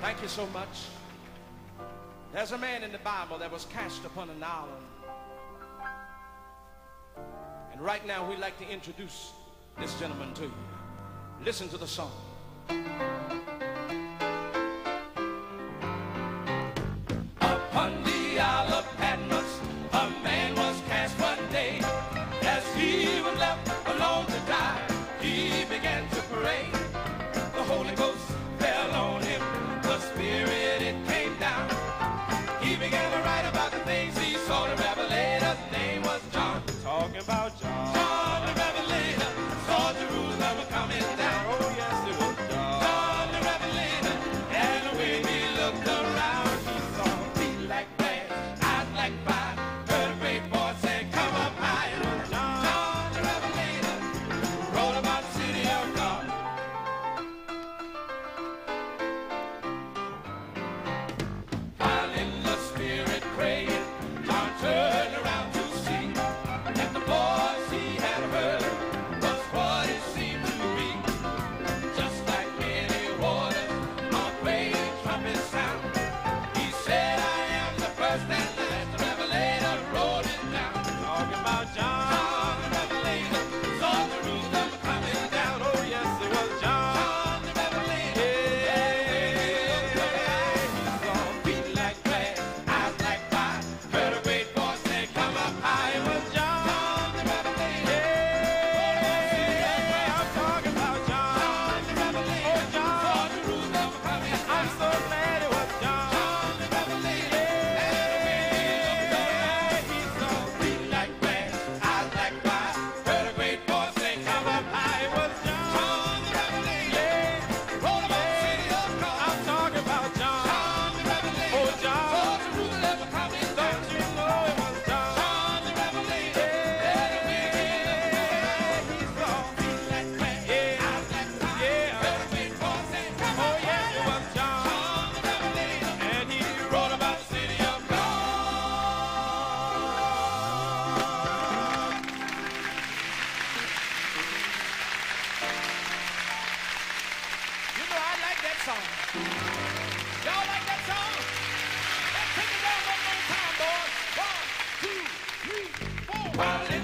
Thank you so much. There's a man in the Bible that was cast upon an island. And right now we'd like to introduce this gentleman to you. Listen to the song. song. Y'all like that song? Let's take it down one more time, boys. One, two, three, four.